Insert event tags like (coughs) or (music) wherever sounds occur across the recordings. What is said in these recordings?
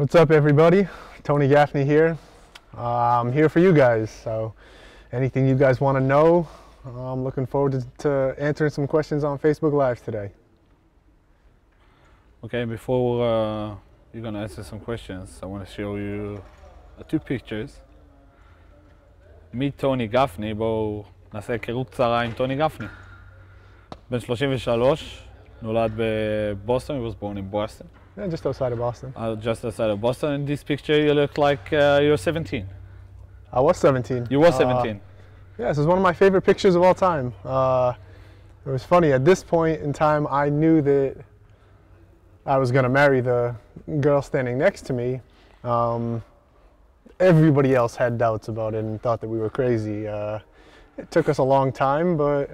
What's up, everybody? Tony Gaffney here. Uh, I'm here for you guys. So, anything you guys want to know, I'm looking forward to, to answering some questions on Facebook Live today. Okay, before uh, you're gonna answer some questions, I want to show you uh, two pictures. מטוני גפני, בואו נעשה היכרות קצרה עם טוני גפני. בן 33, נולד בבוסטון, he was born in Boston. Yeah, just outside of Boston. Uh, just outside of Boston. In this picture, you look like uh, you're 17. I was 17. You were Uh, 17. yeah, this is one of my favorite pictures of all time. Uh, it was funny, at this point in time, I knew that I was going to marry the girl standing next to me. Um, everybody else had doubts about it and thought that we were crazy. Uh, it took us a long time, but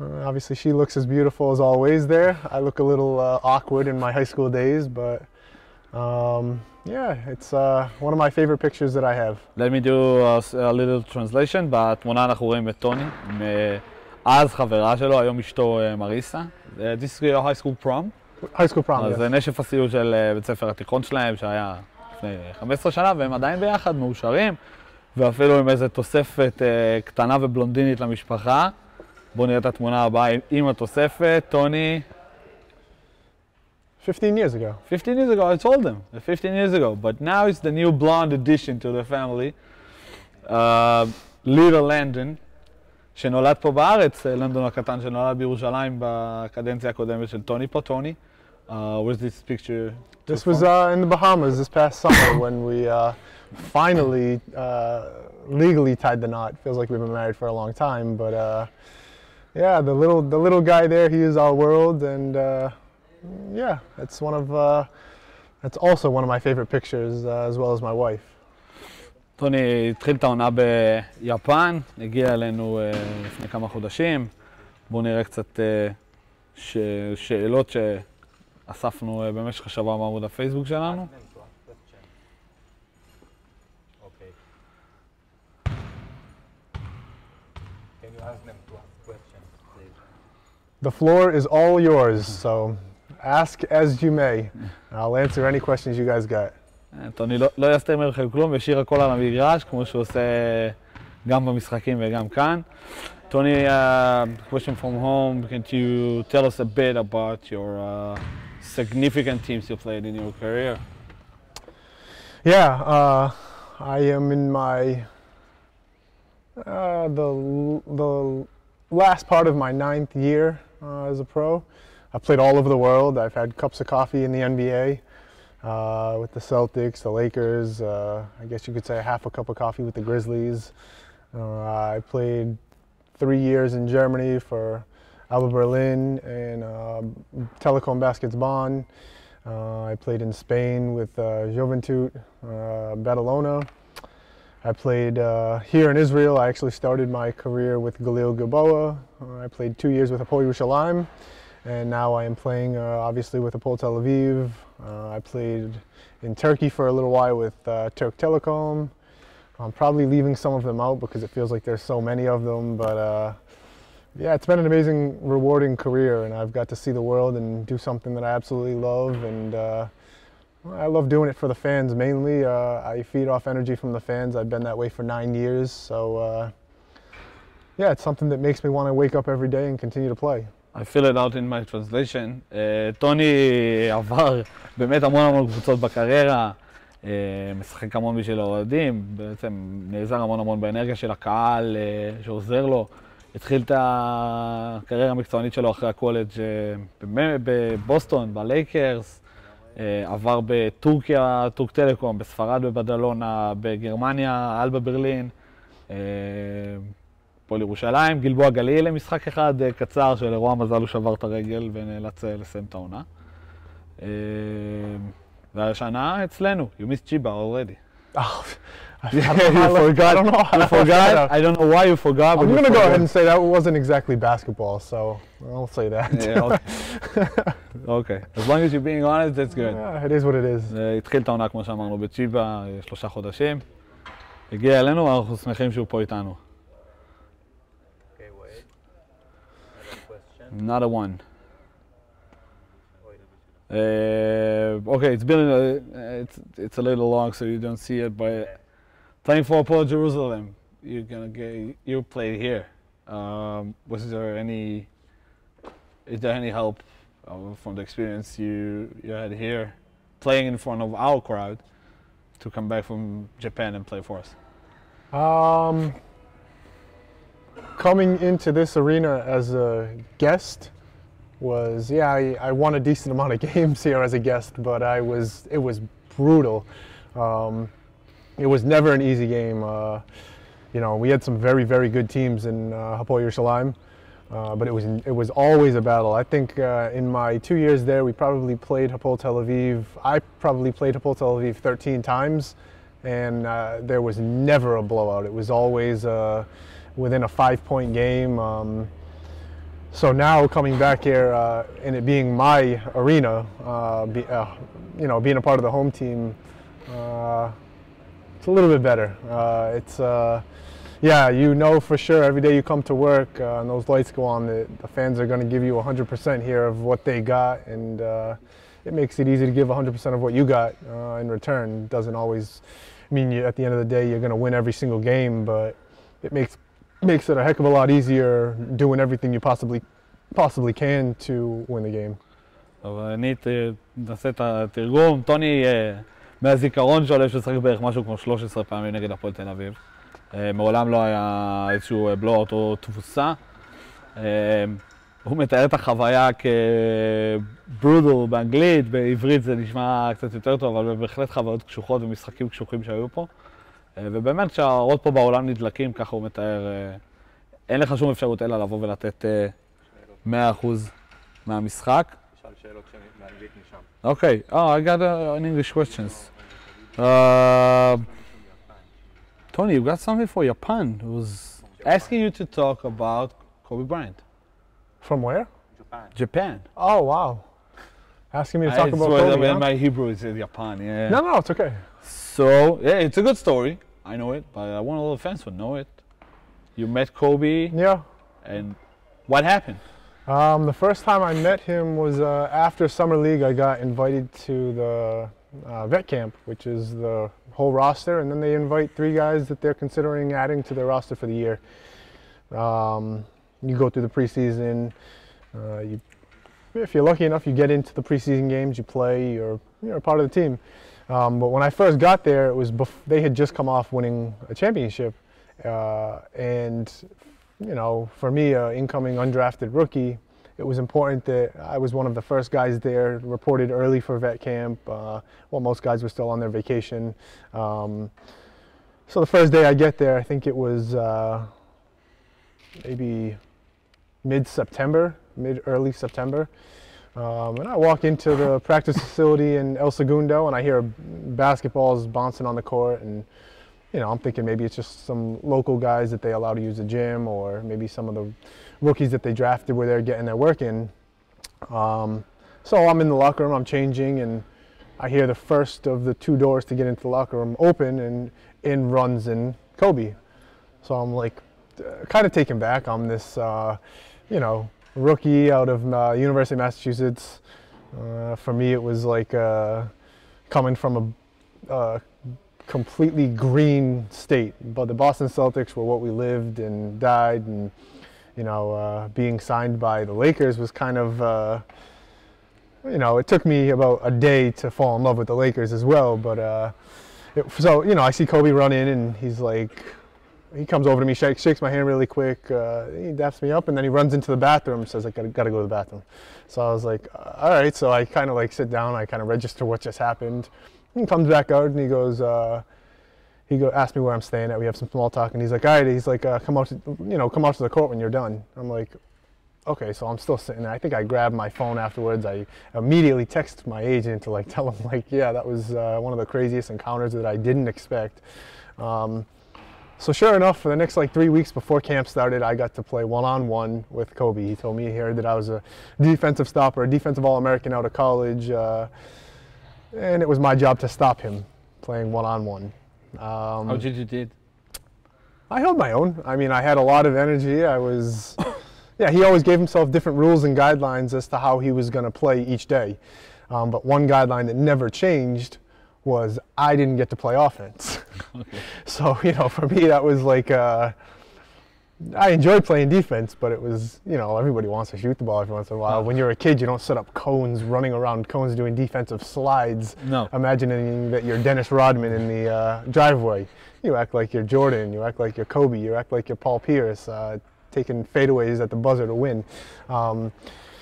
uh, obviously she looks as beautiful as always there. I look a little uh, awkward in my high school days, but um, yeah, it's uh, one of my favorite pictures that I have. Let me do a, s- a little translation. בתמונה אנחנו רואים את טוני, עם, אה, אז חברה שלו, היום אשתו אה, מריסה. אה, This is your high school prom. High school prom. אז yes. זה נשף הסיום של אה, בית ספר התיכון שלהם, שהיה לפני 15 שנה, והם עדיין ביחד, מאושרים, ואפילו עם איזו תוספת אה, קטנה ובלונדינית למשפחה. בואו נראה את התמונה הבאה עם- עם התוספת. טוני, 15 years ago. 15 years ago, I told them, 15 years ago, but now it's the new blonde addition to the family. Uh, ליטל לנדון, שנולד פה בארץ, אה, לנדון הקטן שנולד בירושלים בקדנציה הקודמת של טוני פה, טוני. Uh, where's this picture? This from? was uh, in the Bahamas this past summer when we uh, finally uh, legally tied the knot. Feels like we've been married for a long time, but uh, yeah, the little the little guy there, he is our world, and uh, yeah, it's one of uh, that's also one of my favorite pictures, uh, as well as my wife. טוני התחיל את העונה ביפן, הגיע אלינו אה, לפני כמה חודשים. בואו נראה קצת אה, ש... שאלות שאספנו אה, במשך השבוע בעמוד הפייסבוק שלנו. The floor is all yours, so ask as you may. I'll answer any questions you guys got. אה, טוני לא, לא יסתיר ממכם כלום, ישאיר הכל על המגרש, כמו שהוא עושה גם במשחקים וגם כאן. טוני, uh, question from home, can you tell us a bit about your uh, significant teams you played in your career? Yeah, uh, I am in my uh, the the last part of my ninth year uh, as a pro. I've played all over the world. I've had cups of coffee in the NBA uh, with the Celtics, the Lakers. Uh, I guess you could say half a cup of coffee with the Grizzlies. Uh, I played three years in Germany for Alba Berlin and uh, Telekom Baskets Bonn. Uh, I played in Spain with Joventut Badalona. I played uh, here in Israel. I actually started my career with Galil Gilboa. Uh, I played two years with Hapoel Yerushalayim, and now I am playing uh, obviously with Hapoel Tel Aviv. Uh, I played in Turkey for a little while with uh, Turk Telecom. I'm probably leaving some of them out because it feels like there's so many of them, but uh, yeah, it's been an amazing, rewarding career, and I've got to see the world and do something that I absolutely love. And I love doing it for the fans mainly. I feed off energy from the fans. I've been that way for nine years, so yeah, it's something that makes me want to wake up every day and continue to play. I fill it out in my translation. Uh, טוני עבר באמת המון המון קבוצות בקריירה, uh, משחק המון בשביל האוהדים, בעצם נעזר המון המון באנרגיה של הקהל uh, שעוזר לו. התחיל את הקריירה המקצוענית שלו אחרי הקולג' במ- בבוסטון, בלייקרס, עבר בטורקיה, טורק טלקום, בספרד בבדלונה, בגרמניה, אלבה ברלין. Uh, הפועל ירושלים, גלבוע גליל למשחק אחד אה, קצר שלרוע מזל הוא שבר את הרגל ונאלץ אה, לסיים את העונה. אה, והשנה אצלנו, you missed Chiba already. Oh, I, you forgot, I don't know you forgot. I don't know why you forgot, I'm you gonna go ahead and say that wasn't exactly basketball, so I'll say that. Yeah, okay. אוקיי, as long as you're being honest, that's good. Yeah, it is what it is. התחיל את העונה, כמו שאמרנו, בצ'יבה, אה, שלושה חודשים. הגיע אלינו, ואנחנו שמחים שהוא פה איתנו. Another question. One. Uh, okay, it's been a, it's it's a little long, so you don't see it. But playing for Hapoel Jerusalem, you're gonna get you played here. Um, was there any? Is there any help uh, from the experience you you had here, playing in front of our crowd, to come back from Japan and play for us? Um, coming into this arena as a guest was yeah I, I won a decent amount of (laughs) games here as a guest but I was it was brutal. Um, it was never an easy game. Uh, you know we had some very very good teams in uh, Hapoel Yerushalayim uh, but it was it was always a battle. I think uh, in my two years there we probably played Hapoel Tel Aviv. I probably played Hapoel Tel Aviv 13 times and uh, there was never a blowout. It was always uh, within a five point game um, so now coming back here uh, and it being my arena, uh, be, uh, you know, being a part of the home team, uh, it's a little bit better. Uh, it's, uh, yeah, you know for sure every day you come to work and those lights go on, the, the fans are going to give you 100% here of what they got, and it makes it easy to give 100% of what you got in return. Doesn't always mean you, at the end of the day you're going to win every single game, but it makes makes it a heck of a lot easier doing everything you possibly possibly can to win the game. טוב, אני נעשה את התרגום. טוני, אה, מהזיכרון שלו, שהוא שיחק בערך משהו כמו 13 פעמים נגד הפועל תל אביב. אה, מעולם לא היה איזשהו בלואוט או תבוסה. אה, הוא מתאר את החוויה כברודל באנגלית, בעברית זה נשמע קצת יותר טוב, אבל בהחלט חוויות קשוחות ומשחקים קשוחים שהיו פה. אה, ובאמת, כשהאורות פה בעולם נדלקים, ככה הוא מתאר, אה, אין לך שום אפשרות אלא לבוא ולתת אה, 100% מהמשחק. נשאל שאלות מאנגלית משם. Okay. Oh, I got uh, an English questions. Uh, Tony, you got something for Japan? It was asking you to talk about Kobe Bryant, From where? Japan. Japan. Oh wow, asking me to talk I about swear that Kobe. in huh? my Hebrew is Japan. Yeah. No, no, it's okay. So yeah, it's a good story. I know it, but I want all the fans to know it. You met Kobe, Yeah. and what happened? Um, the first time I met him was uh, after summer league. I got invited to the uh, vet camp, which is the whole roster, and then they invite three guys that they're considering adding to their roster for the year. Um, you go through the preseason. Uh, you, if you're lucky enough, you get into the preseason games. You play. You're you're a part of the team. Um, but when I first got there, it was they had just come off winning a championship, uh, and you know, for me, an incoming undrafted rookie, it was important that I was one of the first guys there, reported early for vet camp. Uh, well, most guys were still on their vacation. Um, so the first day I get there, I think it was uh, maybe mid-September, mid-early September. Um, and I walk into the practice facility in El Segundo, and I hear basketballs bouncing on the court, and you know, I'm thinking maybe it's just some local guys that they allow to use the gym, or maybe some of the rookies that they drafted where they're getting their work in. Um, so I'm in the locker room, I'm changing, and I hear the first of the two doors to get into the locker room open, and in runs in Kobe. So I'm like, uh, kind of taken back. I'm this, uh, you know, rookie out of uh, University of Massachusetts. Uh, for me, it was like uh, coming from a, a completely green state, but the Boston Celtics were what we lived and died, and you know, uh, being signed by the Lakers was kind of, uh, you know, it took me about a day to fall in love with the Lakers as well. But uh, it, so you know, I see Kobe run in, and he's like, he comes over to me, shakes, shakes my hand really quick, uh, he daps me up, and then he runs into the bathroom, says, "I gotta, gotta go to the bathroom." So I was like, "All right." So I kind of like sit down, I kind of register what just happened. He comes back out and he goes, uh, he go asked me where I'm staying at. We have some small talk, and he's like, "All right." He's like, uh, "Come out, to, you know, come out to the court when you're done." I'm like, "Okay." So I'm still sitting there. I think I grabbed my phone afterwards. I immediately text my agent to like (laughs) tell him like, "Yeah, that was uh, one of the craziest encounters that I didn't expect." Um, so sure enough, for the next like three weeks before camp started, I got to play one-on-one with Kobe. He told me here that I was a defensive stopper, a defensive All-American out of college, uh, and it was my job to stop him playing one-on-one. Um, How did you did? I held my own. I mean, I had a lot of energy. I was, (coughs) yeah, he always gave himself different rules and guidelines as to how he was going to play each day. Um, but one guideline that never changed was I didn't get to play offense. Okay. (laughs) So you know, for me, that was like uh, I enjoy playing defense, but it was you know everybody wants to shoot the ball every once in a while. Oh. When you're a kid, you don't set up cones, running around cones doing defensive slides, No. imagining that you're Dennis Rodman in the uh, driveway. You act like you're Jordan. You act like you're Kobe. You act like you're Paul Pierce, uh, taking fadeaways at the buzzer to win. Um,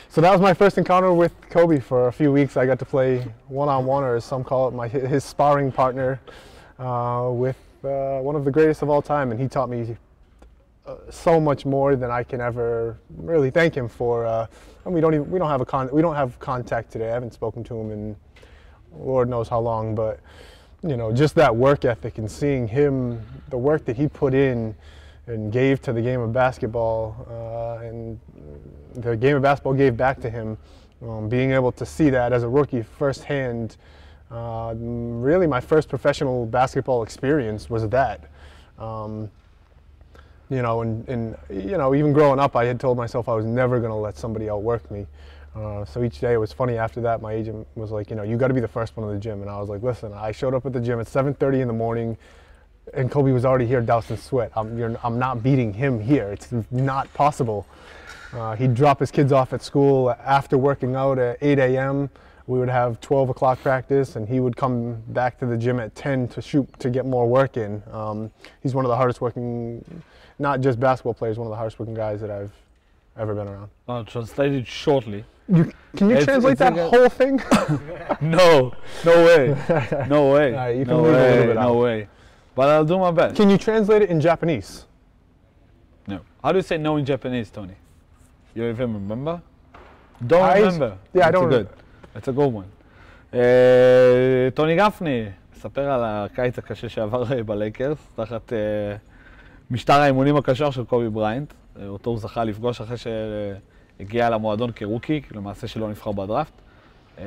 so that was my first encounter with Kobe for a few weeks. I got to play one-on-one, or as some call it, my his sparring partner uh, with uh, one of the greatest of all time, and he taught me uh, so much more than I can ever really thank him for. Uh, and we don't even we don't have a con we don't have contact today. I haven't spoken to him in Lord knows how long, but you know, just that work ethic and seeing him, the work that he put in and gave to the game of basketball, uh, and the game of basketball gave back to him. Um, being able to see that as a rookie firsthand, uh, really my first professional basketball experience was that. Um, you know, and, and you know, even growing up, I had told myself I was never going to let somebody outwork me. Uh, so each day it was funny. After that, my agent was like, you know, you got to be the first one in the gym. And I was like, listen, I showed up at the gym at 7:30 in the morning, and Kobe was already here dousing sweat. I'm, I'm not beating him here. It's not possible. Uh, he'd drop his kids off at school after working out at 8 a.m. We would have 12 o'clock practice, and he would come back to the gym at 10 to shoot to get more work in. Um, he's one of the hardest working, not just basketball players, one of the hardest working guys that I've ever been around. I'll translate it shortly. You, can you It's- translate it's that like whole thing? (laughs) No, no way. (laughs) No way. Can no way. No out. way. But I'll do my best. can you translate it in Japanese? No. How do you say no in Japanese, Tony? You even remember? Don't I- remember. yeah, I don't good. It's a good one. אה, טוני גפני, מספר על הקיץ הקשה שעבר אה, בלייקרס, תחת אה, משטר האימונים הקשר של קובי בריינט, אותו הוא זכה לפגוש אחרי שהגיע למועדון כרוקי, כי למעשה שלא נבחר בדראפט. אה,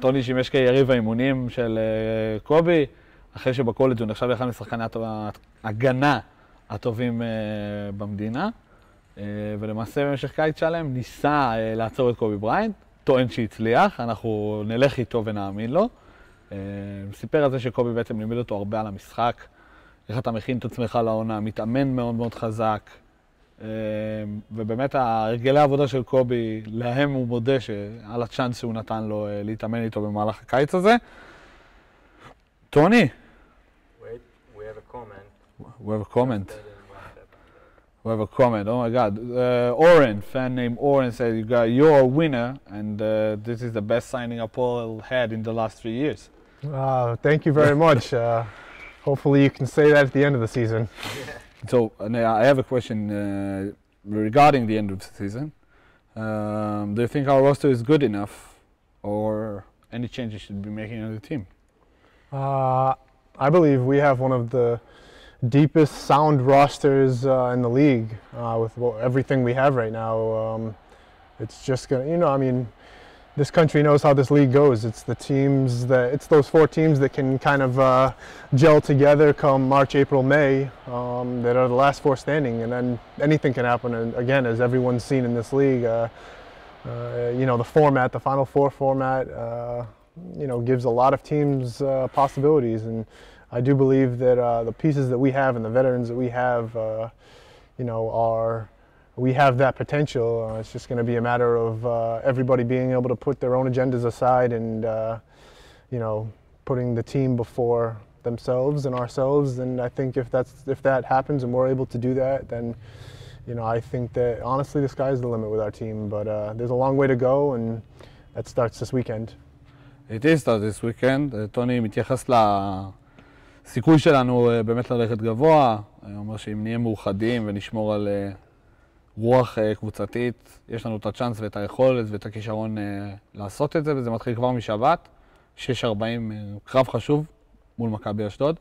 טוני שימש כיריב האימונים של אה, קובי, אחרי שבקולג' הוא נחשב לאחד משחקני ההגנה הטובים אה, במדינה, ולמעשה במשך קיץ שלם ניסה אה, לעצור את קובי בריינט, טוען שהצליח, אנחנו נלך איתו ונאמין לו. אה, סיפר על זה שקובי בעצם לימד אותו הרבה על המשחק, איך אתה מכין את עצמך לעונה, מתאמן מאוד מאוד חזק. אה, ובאמת הרגלי העבודה של קובי, להם הוא מודה על הצ'אנס שהוא נתן לו אה, להתאמן איתו במהלך הקיץ הזה. טוני, Wait, we have a comment. we have a comment. Have a comment. Oh my God. Uh, Oren, fan named Oren, said you got you're a winner, and uh, this is the best signing Hapoel had in the last three years. Uh, thank you very much. Uh, hopefully, you can say that at the end of the season. (laughs) So and I have a question uh, regarding the end of the season. Um, do you think our roster is good enough, or any changes should be making on the team? Uh, I believe we have one of the deepest sound rosters uh, in the league uh, with wha- everything we have right now. Um, it's just gonna, you know, I mean, this country knows how this league goes. It's the teams that, it's those four teams that can kind of uh, gel together come March, April, May, um, that are the last four standing, and then anything can happen. And again, as everyone's seen in this league, uh, uh, you know, the format, the Final Four format, uh, you know, gives a lot of teams possibilities. And I do believe that uh, the pieces that we have and the veterans that we have, uh, you know, are we have that potential. Uh, it's just going to be a matter of uh, everybody being able to put their own agendas aside and, uh, you know, putting the team before themselves and ourselves. And I think if that's if that happens and we're able to do that, then you know I think that honestly the sky's the limit with our team. But uh, there's a long way to go, and that starts this weekend. It is start this weekend. Uh, טוני מתייחס לסיכוי שלנו uh, באמת ללכת גבוה. הוא אומר שאם נהיה מאוחדים ונשמור על uh, רוח קבוצתית, יש לנו את הצ'אנס ואת היכולת ואת הכישרון לעשות את זה, וזה מתחיל כבר משבת, 6.40, uh, קרב חשוב מול מכבי אשדוד.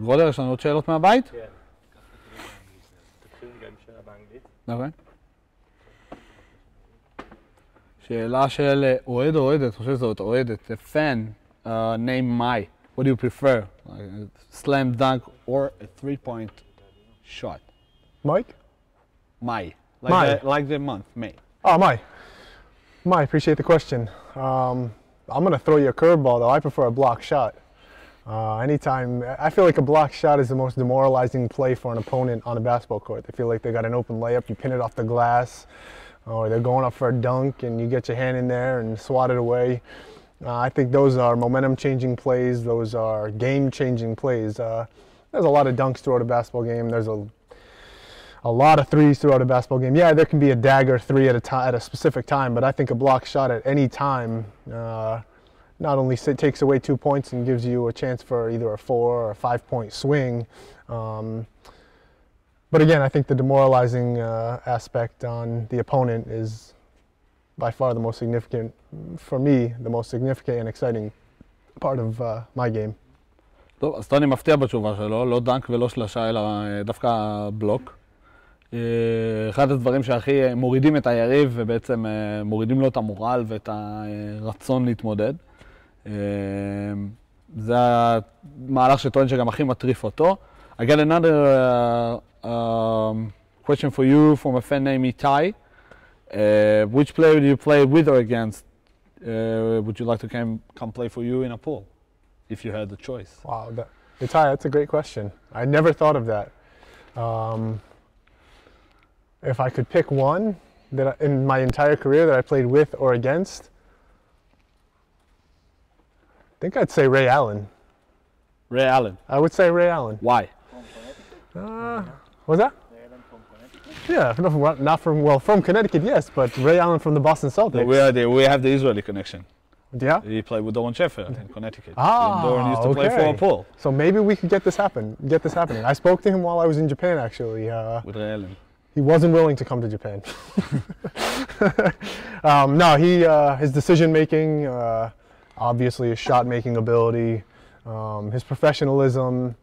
גרודר, יש לנו עוד שאלות מהבית? כן. שאלה. אוקיי. שאלה של אה, אוהד או אוהדת, אני חושב שזאת אוהדת, a fan uh, name Mai. What do you prefer? Like a slam dunk or a three point shot? Mike? Mai. Like, Mai. The, like the month, May. Oh, my. I appreciate the question. Um, I'm going to throw you a curveball, though. I prefer a block shot. Uh, anytime, I feel like a block shot is the most demoralizing play for an opponent on a basketball court. They feel like they got an open layup, you pin it off the glass, or they're going up for a dunk and you get your hand in there and swat it away. Uh, I think those are momentum changing plays, those are game changing plays. Uh, there's a lot of dunks throughout a basketball game. There's a a lot of threes throughout a basketball game. Yeah, there can be a dagger three at a time at a specific time, but I think a block shot at any time uh, not only takes away two points and gives you a chance for either a four or a five point swing. Um, but again, I think the demoralizing uh, aspect on the opponent is by far the most significant, for me, the most significant and exciting part of uh, my game. טוב, אז טוני מפתיע בתשובה שלו, לא דנק ולא שלשה, אלא אה, דווקא בלוק. אה, אחד הדברים שהכי אה, מורידים את היריב ובעצם מורידים לו את המורל ואת הרצון להתמודד. זה המהלך שטוען שגם הכי מטריף אותו. I got another uh, um, question for you from a fan named Itai. Uh, which player do you play with or against? Uh, would you like to come, come play for you in a pool, if you had the choice? Wow, that, Itai, that's a great question. I never thought of that. Um, if I could pick one that I, in my entire career that I played with or against, I think I'd say Ray Allen. Ray Allen. I would say Ray Allen. Why? Uh, was that? Yeah, not from, not from well from Connecticut, yes, but Ray Allen from the Boston Celtics. We, are the, we have the Israeli connection. yeah. He played with Doron Sheffer in Connecticut. Ah, Doron used to play for okay. a pool So maybe we could get this happen. Get this happening. I spoke to him while I was in Japan. Actually, uh, with Ray Allen. he wasn't willing to come to Japan. (laughs) um, no, he uh, his decision making, uh, obviously his shot making ability, um, his professionalism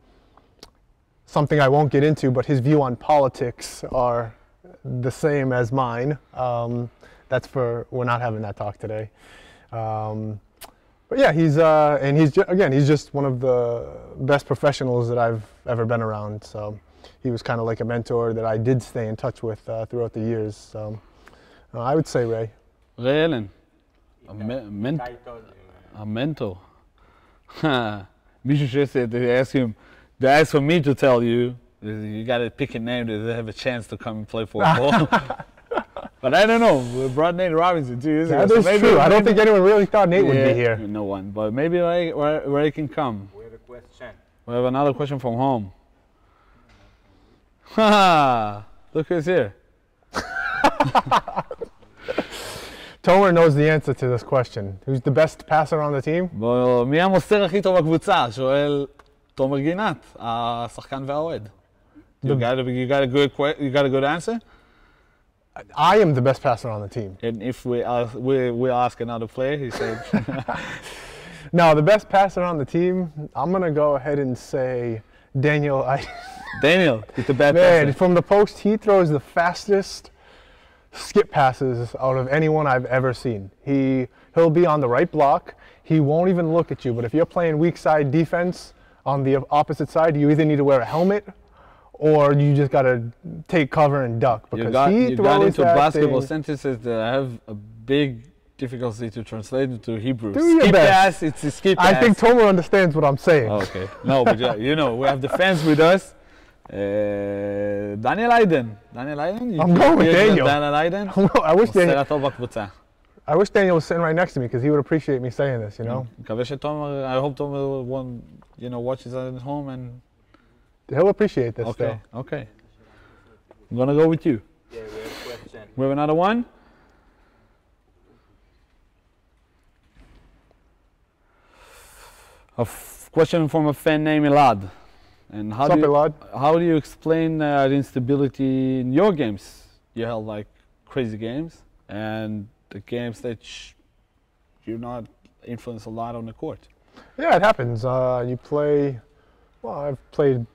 something I won't get into, but his view on politics are the same as mine. Um, that's for, we're not having that talk today. Um, but yeah, he's, uh, and he's, again, he's just one of the best professionals that I've ever been around. So he was kind of like a mentor that I did stay in touch with uh, throughout the years. So uh, I would say Ray. Ray Allen, a, me men a mentor. Mishu should say, ask him, they ask for me to tell you, you gotta pick a name that they have a chance to come and play for a ball. (laughs) but I don't know, we brought Nate Robinson two years That ago. so is maybe- true. I don't maybe- think anyone really thought Nate would Yeah, be here. No one, but maybe Ray, Ray, Ray can come. We have a question. We have another question from home. Ha! Look who's here. (laughs) Tomer knows the answer to this question. Who's the best passer on the team? בוא, מי המוסר הכי טוב בקבוצה? שואל תומר גינת, השחקן והאוהד. You got, a, you, got a good, que- you got a good answer? I am the best passer on the team. And if we ask, we, we ask another player, he said, (laughs) No, the best passer on the team. I'm gonna go ahead and say Daniel. I, (laughs) Daniel, he's the bad man, passer. from the post, he throws the fastest skip passes out of anyone I've ever seen. He he'll be on the right block. He won't even look at you. But if you're playing weak side defense on the opposite side, you either need to wear a helmet or you just gotta take cover and duck because You got, he you throws got into that basketball thing. sentences that I have a big difficulty to translate into Hebrew. Do your skip best. pass, it's a skip I pass. think Tomer understands what I'm saying. Oh, okay. No, but you- you know, we have the fans with us. Uh, דניאל איידן. דניאל איידן? You I'm think going with יש Daniel. דניאל איידן? (laughs) I wish Daniel, מוסר הטוב בקבוצה. I wish Daniel was sitting right next to me because he would appreciate me saying this. You know, מקווה שתומר, I hope תומר won't, you know, watches at home and... he'll appreciate this. Okay, Still. okay. I'm gonna go with you. Yeah, we have a question. We have another one? A f- question from a fan named Elad. And how What's do up, you, Elad? how do you explain uh, the instability in your games? You held like crazy games, and the games that sh- you're not influenced a lot on the court. Yeah, it happens. Uh, you play. Well, I've played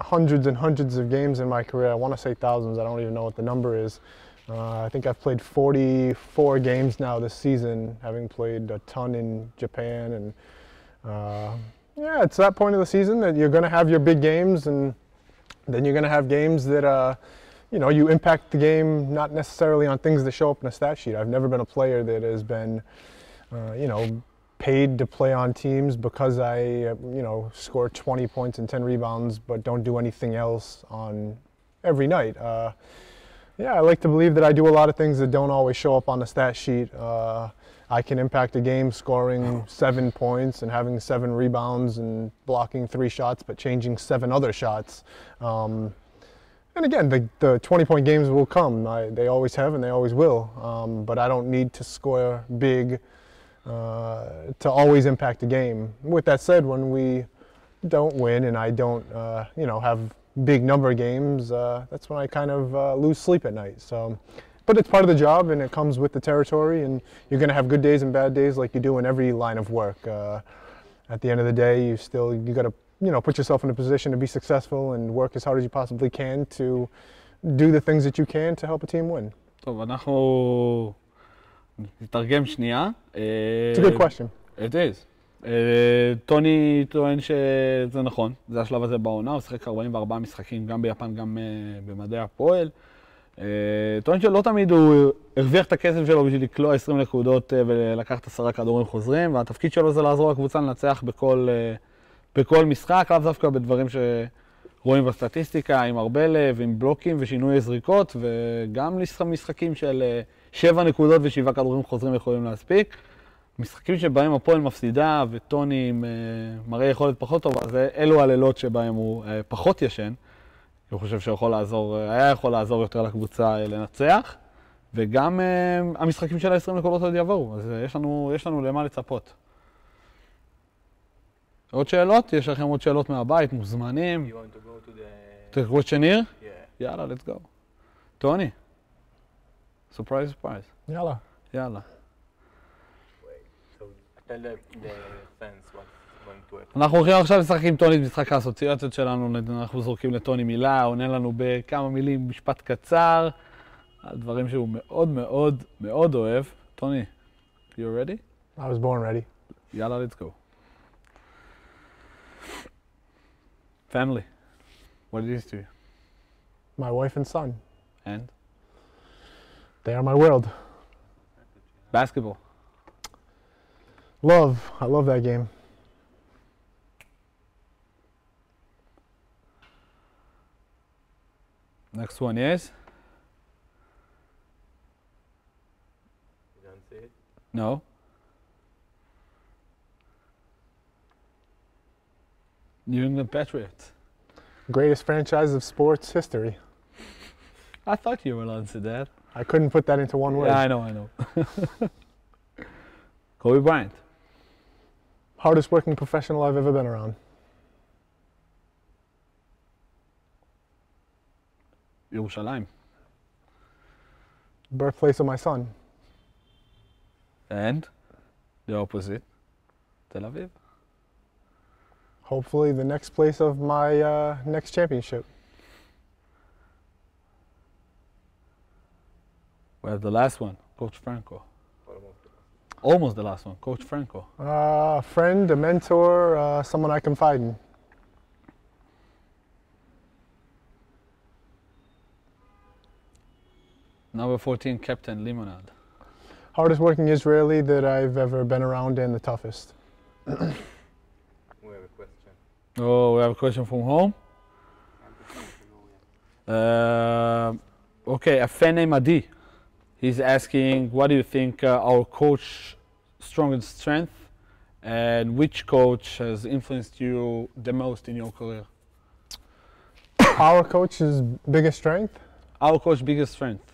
hundreds and hundreds of games in my career. I want to say thousands. I don't even know what the number is. Uh, I think I've played 44 games now this season, having played a ton in Japan. And uh, yeah, it's that point of the season that you're going to have your big games, and then you're going to have games that, uh, you know, you impact the game not necessarily on things that show up in a stat sheet. I've never been a player that has been, uh, you know, paid to play on teams because I, you know, score 20 points and 10 rebounds, but don't do anything else on every night. Uh, yeah, I like to believe that I do a lot of things that don't always show up on the stat sheet. Uh, I can impact a game scoring seven points and having seven rebounds and blocking three shots, but changing seven other shots. Um, and again, the, the 20 point games will come. I, they always have and they always will. Um, but I don't need to score big uh, to always impact the game. With that said, when we don't win and I don't, uh, you know, have big number of games, uh, that's when I kind of uh, lose sleep at night. So, but it's part of the job and it comes with the territory. And you're going to have good days and bad days like you do in every line of work. Uh, at the end of the day, you still you got to you know put yourself in a position to be successful and work as hard as you possibly can to do the things that you can to help a team win. נתרגם שנייה. It's a good question. It is. אה, טוני טוען שזה נכון, זה השלב הזה בעונה, הוא שיחק 44 משחקים גם ביפן, גם אה, במדעי הפועל. אה, טוען שלא תמיד הוא הרוויח את הכסף שלו בשביל לקלוע 20 נקודות אה, ולקחת עשרה כדורים חוזרים, והתפקיד שלו זה לעזור לקבוצה לנצח בכל, אה, בכל משחק, לאו דווקא בדברים שרואים בסטטיסטיקה, עם הרבה לב, עם בלוקים ושינוי זריקות, וגם משחקים של אה, שבע נקודות ושבעה כדורים חוזרים יכולים להספיק. משחקים שבהם הפועל מפסידה וטוני עם אה, מראה יכולת פחות טובה, זה אלו הלילות שבהם הוא אה, פחות ישן. הוא חושב שהוא יכול לעזור, אה, היה יכול לעזור יותר לקבוצה אה, לנצח, וגם אה, המשחקים של ה-20 נקודות עוד יבואו, אז אה, יש לנו, יש לנו למה לצפות. עוד שאלות? יש לכם עוד שאלות מהבית? מוזמנים? You want to go to the... to questionnaire? Yeah. יאללה, let's go. טוני. surprise, surprise. Yalla. יאללה. So tell the, the fans what's going to happen. אנחנו הולכים עכשיו לשחק עם טוני את משחק האסוציאציות שלנו, אנחנו זורקים לטוני מילה, עונה לנו בכמה מילים, משפט קצר, על דברים שהוא מאוד מאוד מאוד אוהב. טוני, you ready? I was born ready. יאללה, let's go. Family, what it is to you? My wife and son. And They are my world. basketball. Love. I love that game. Next one is? You don't see it? No. New England Patriots. Greatest franchise of sports history. (laughs) I thought you were allowed to that. I couldn't put that into one word. Yeah, I know, I know. (laughs) Kobe Bryant. Hardest working professional I've ever been around. Yerushalayim. Birthplace of my son. And the opposite, Tel Aviv. Hopefully, the next place of my uh, next championship. We have the last one, Coach Franco. Almost. Almost the last one, Coach Franco. Uh, a friend, a mentor, uh, someone I can confide in. Number 14, Captain Limonad. Hardest working Israeli that I've ever been around and the toughest. We have a question. Oh, we have a question from home. Uh, okay, a fan named Adi. He's asking, what do you think uh, our coach strongest strength and which coach has influenced you the most in your career? Our coach's biggest strength. Our coach biggest strength.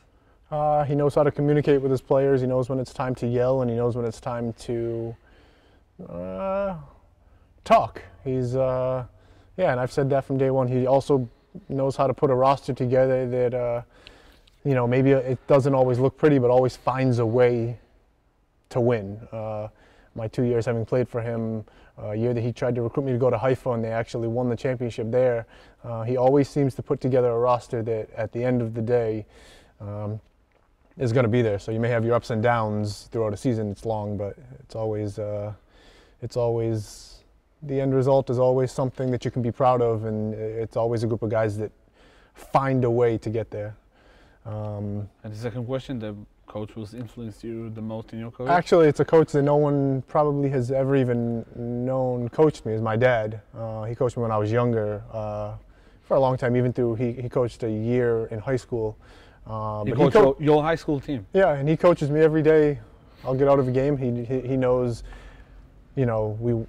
Uh, he knows how to communicate with his players. He knows when it's time to yell, and he knows when it's time to uh, talk. He's uh, yeah, and I've said that from day one. He also knows how to put a roster together that uh, you know maybe it doesn't always look pretty, but always finds a way to win. Uh, my two years having played for him, a year that he tried to recruit me to go to Haifa, and they actually won the championship there. Uh, he always seems to put together a roster that, at the end of the day. Um, is going to be there. So you may have your ups and downs throughout a season. It's long, but it's always uh, it's always the end result is always something that you can be proud of, and it's always a group of guys that find a way to get there. Um, And the second question, the coach who's influenced you the most in your career? Actually, it's a coach that no one probably has ever even known coached me. Is my dad. Uh, he coached me when I was younger uh, for a long time. Even through he, he coached a year in high school. Uh, you but coach co- your, your high school team. yeah, and he coaches me every day. I'll get out of a game. He, he he knows. You know, we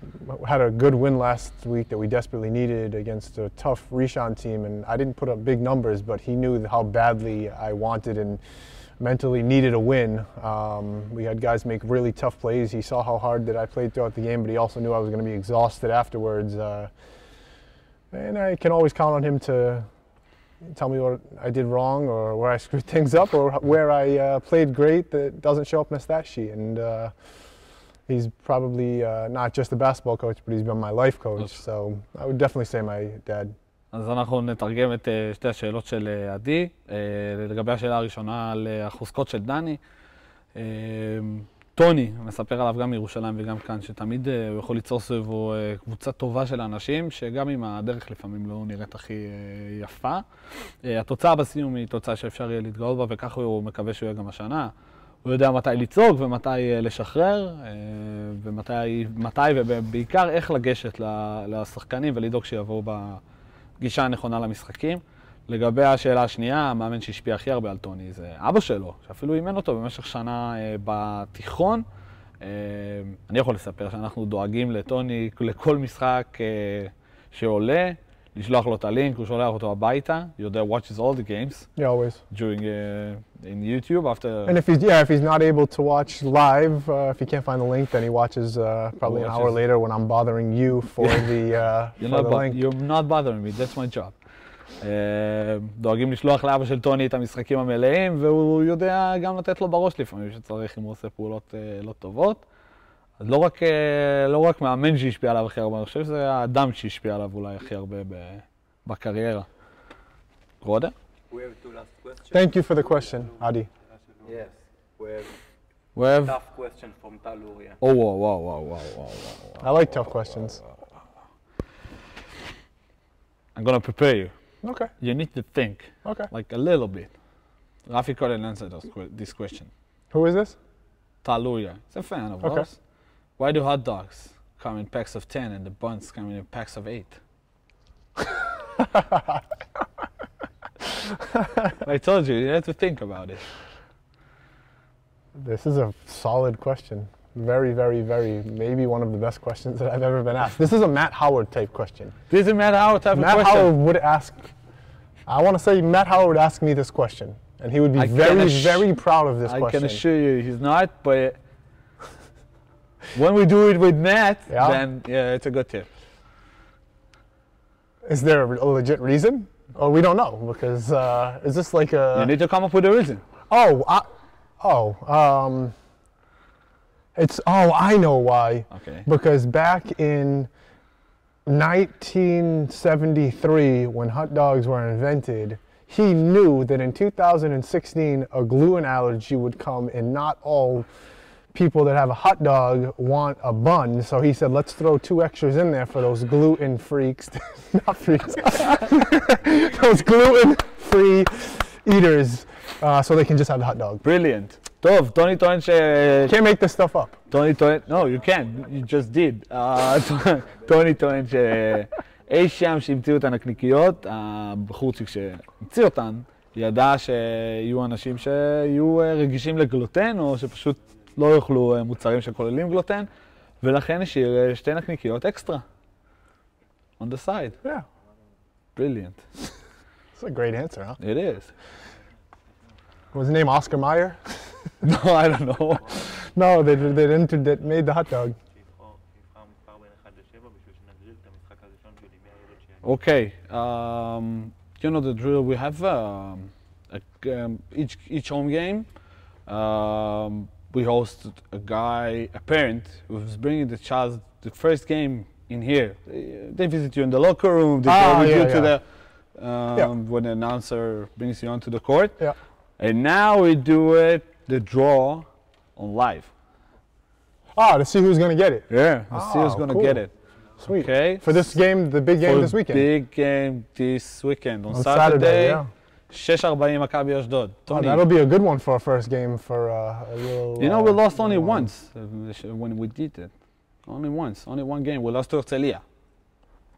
had a good win last week that we desperately needed against a tough Rishon team, and I didn't put up big numbers, but he knew how badly I wanted and mentally needed a win. Um, we had guys make really tough plays. He saw how hard that I played throughout the game, but he also knew I was going to be exhausted afterwards. Uh, and I can always count on him to tell me what I did wrong or where I screwed (laughs) things up or where I uh, played great that doesn't show up in the stat sheet. And uh, he's probably uh, not just a basketball coach, but he's been my life coach. So I would definitely say my dad. אז אנחנו נתרגם את אה, שתי השאלות של אה, עדי. אה, לגבי השאלה הראשונה על החוזקות של דני. טוני מספר עליו גם מירושלים וגם כאן, שתמיד הוא יכול ליצור סביבו קבוצה טובה של אנשים, שגם אם הדרך לפעמים לא נראית הכי יפה, אה, התוצאה בסיום היא תוצאה שאפשר יהיה להתגאות בה, וככה הוא מקווה שהוא יהיה גם השנה. הוא יודע מתי לצעוק ומתי אה, לשחרר, אה, ומתי מתי ובעיקר איך לגשת לשחקנים ולדאוג שיבואו בגישה הנכונה למשחקים. לגבי השאלה השנייה, המאמן שהשפיע הכי הרבה על טוני זה אבא שלו, שאפילו אימן אותו במשך שנה אה, בתיכון. אני יכול לספר שאנחנו דואגים לטוני לכל משחק שעולה, לשלוח לו את הלינק, הוא שולח אותו הביתה. You יודע, watches all the games Yeah, always. during uh, in YouTube after. And if he's yeah, if he's not able to watch live, uh, if he can't find the link, then he watches uh, probably an hour Watches. later when I'm bothering you for the uh, You're for not, the link. you're not bothering me, that's my job. Uh, דואגים לשלוח לאבא של טוני את המשחקים המלאים, והוא יודע גם לתת לו בראש לפעמים שצריך אם הוא עושה פעולות uh, לא טובות. אז לא רק, uh, לא רק מאמן שהשפיע עליו הכי הרבה, אני חושב שזה האדם שהשפיע עליו אולי הכי הרבה בקריירה. רודה? We have two last questions. Thank you for the question, Adi. Yes, we have, we have tough question from Taluria. Oh, wow, wow, wow, wow, wow, wow. I like tough questions. I'm gonna prepare you. Okay. You need to think. Okay. Like a little bit. Rafi Koren answered this question. Who is this? Taluria. He's a fan of okay. ours. Why do hot dogs come in packs of 10 and the buns come in packs of 8? (laughs) (laughs) I told you, you have to think about it. This is a solid question. Very, very, very, maybe one of the best questions that I've ever been asked. This is a Matt Howard type question. This is Matt Howard type Matt of question. Matt Howard would ask, I want to say Matt Howard would ask me this question, and he would be I very, very proud of this I question. I can assure you he's not, but when we do it with Matt, Yeah. then yeah, it's a good tip. Is there a legit reason? Oh, we don't know because uh, is this like a? you need to come up with a reason. Oh, I, oh, um, it's oh, I know why. Okay. Because back in 1973, when hot dogs were invented, he knew that in 2016 a gluten allergy would come, and not all people that have a hot dog want a bun. So he said, let's throw two extras in there for those gluten freaks, (laughs) not freaks, (laughs) those gluten-free eaters, uh, so they can just have the hot dog. Brilliant. טוב, טוני טוען ש... Can't make this stuff up. טוני טוען, no, you can, you just did. Uh, (laughs) טוני טוען שאי שם שהמציאו את הנקניקיות, הבחורצ'יק שהמציא אותן, ידע שיהיו אנשים שיהיו אה, רגישים לגלוטן, או שפשוט לא יאכלו מוצרים שכוללים גלוטן, ולכן השאיר שתי נקניקיות אקסטרה. On the side. Yeah. Brilliant. That's a great answer, huh? It is. Was his name Oscar Mayer? (laughs) no, I don't know. no, they, they, entered, they made the hot dog. Okay, um, you know the drill. We have um, a, um, each each home game. Um, we hosted a guy, a parent, who was bringing the child the first game in here. They, they visit you in the locker room. They Ah, go with yeah, you to yeah. the um, when the announcer brings you onto the court. Yeah. And now we do it the draw on live. Ah, to see who's gonna get it. Yeah, let's see who's Ah, gonna cool. get it. Sweet. Okay. For this game, the big game For this weekend. Big game this weekend on, On Saturday. yeah. Maccabi Ashdod. Oh, that'll be a good one for our first game for uh, a little. You know, we lost only once uh, when we did it. Only once, only one game. We lost to Ortelia.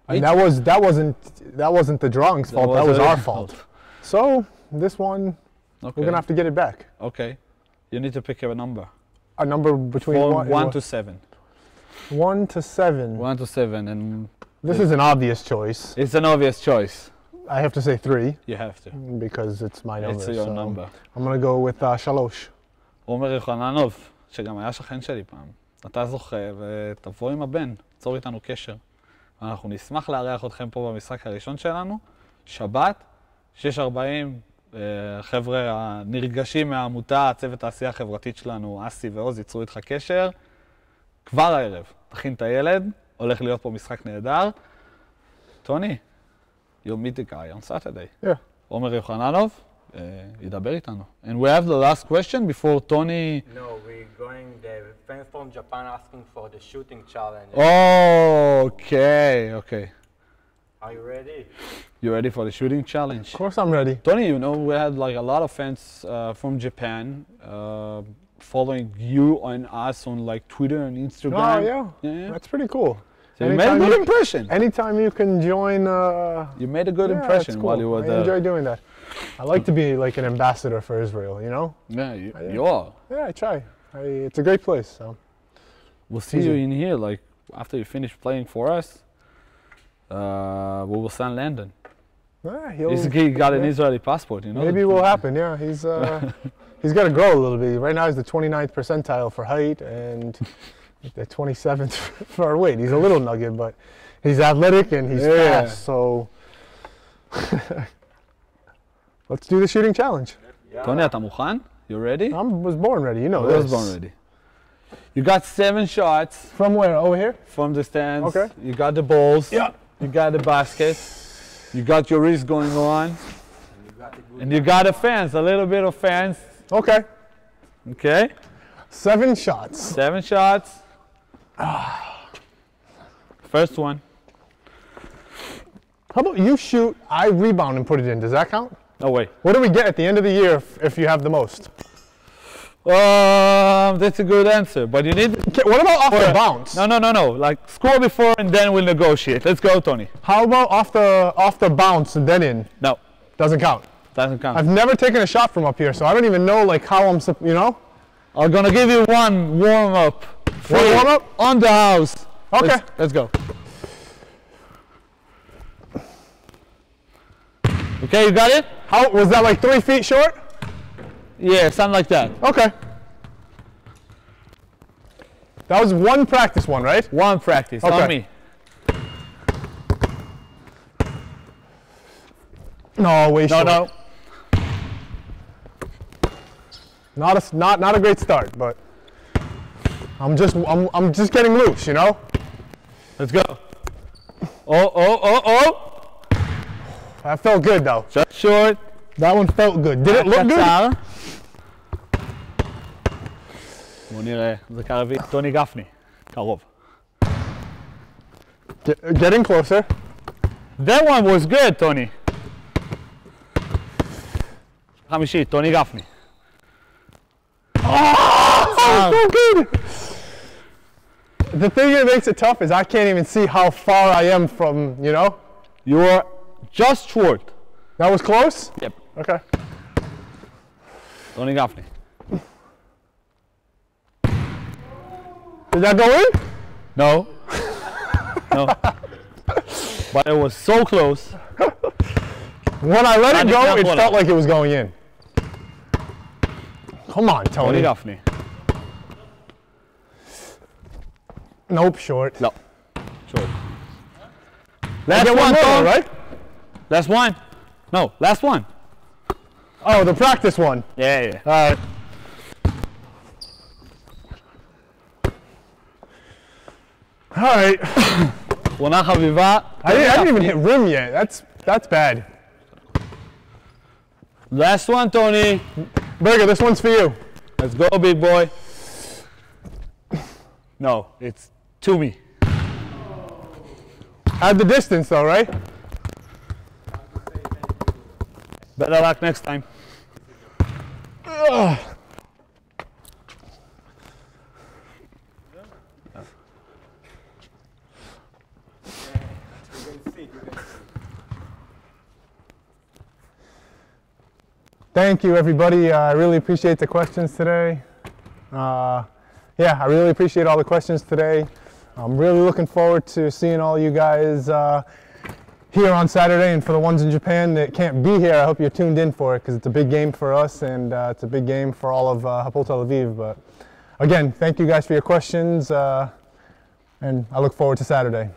And that was that wasn't that wasn't the drawing's fault. That, that was, our (laughs) fault. So this one, okay. we're gonna have to get it back. Okay, you need to pick a number. A number between Four, one, one to seven. One to seven. One to seven, and this is an obvious choice. It's an obvious choice. I have to say three You have to. because it's my number. It's your so number. I'm gonna go with uh, shalosh. עומר יוחננוב, שגם היה שכן שלי פעם, אתה זוכה, ותבוא עם הבן, צור איתנו קשר. אנחנו נשמח לארח אתכם פה במשחק הראשון שלנו, שבת, 6.40, אה, חבר'ה הנרגשים מהעמותה, הצוות העשייה החברתית שלנו, אסי ועוז, ייצרו איתך קשר. כבר הערב, תכין את הילד, הולך להיות פה משחק נהדר. טוני, you'll meet the guy on Saturday. Yeah. עומר יוחננוב, אה, ידבר איתנו. And we have the last question before Tony... No, we're going. The fans from Japan asking for the shooting challenge. Oh, okay, okay. Are you ready? You ready for the shooting challenge? Of course, I'm ready. Tony, you know, we had like a lot of fans uh, from Japan uh, following you and us on like Twitter and Instagram. Oh yeah, Yeah, yeah. that's pretty cool. So you made a good you- impression. Anytime you can join, uh, You made a good yeah, impression that's cool. while you were I there. enjoy doing that. I like to be like an ambassador for Israel. You know? Yeah, you, Yeah. you are. Yeah, I try. I, it's a great place. So We'll see Easy. you in here, like after you finish playing for us. Uh, we will send Landon. yeah, he'll, He's, he got an yeah. Israeli passport, you know. maybe it will (laughs) happen. Yeah, he's uh, (laughs) he's got to grow a little bit. Right now, he's the 29th percentile for height and the 27th (laughs) for weight. He's a little nugget, but he's athletic and he's Yeah. fast. So (laughs) let's do the shooting challenge. טוני, אתה מוכן? You ready? I was born ready. You know I was this. born ready. You got seven shots From where? Over here? from the stands. Okay. You got the balls. Yeah. You got the basket. You got your wrist going on. And you got the fans, a little bit of fans. Okay. Okay. Seven shots. Seven shots. First one. How about you shoot, I rebound and put it in? Does that count? Oh, wait. What do we get at the end of the year if, if you have the most? Um, that's a good answer, but you need. Okay, what about off the bounce? No, no, no, no. Like score before and then we'll negotiate. Let's go, Tony. How about off the off the bounce and then in? No, Doesn't count. doesn't count. I've never taken a shot from up here, so I don't even know like how I'm, you know. I'm gonna give you one warm up. One warm up? on the house. Okay. Let's, let's go. Okay, you got it? How was that? Like three feet short? Yeah, something like that. Okay. That was one practice one, right? One practice Okay. on me. No, way No, short. no. Not a, not not a great start, but I'm just I'm I'm just getting loose, you know. Let's go. Oh, oh, oh, oh. That felt good though. Just short. That one felt good. Did it look good? קצר. בוא נראה, זה קרבי. טוני גפני, קרוב. Get, getting closer. That one was good, טוני. חמישי, טוני גפני. Oh, oh, so good. The thing that makes it tough is I can't even see how far I am from, you know? You are just short. That was close? Yep. Okay. Don't enough. Did that go in? No. no. But it was so close. when I let I it go, it felt like it was going in. Come on, Tony. Tony Gaffney. Nope, short. No. Short. Last one, one more, right? Last one. No, last one. Oh, the practice one. Yeah, yeah. All right. All right. (coughs) Buona I didn't, I didn't even hit rim yet. That's that's bad. Last one, Tony. Burger, this one's for you. Let's go, big boy. No, it's to me. Add the distance though, right? Better luck next time. Thank you, everybody. Uh, I really appreciate the questions today. Uh, yeah, I really appreciate all the questions today. I'm really looking forward to seeing all you guys uh, here on Saturday. And for the ones in Japan that can't be here, I hope you're tuned in for it because it's a big game for us and uh, it's a big game for all of uh, Tel Aviv. But again, thank you guys for your questions, uh, and I look forward to Saturday.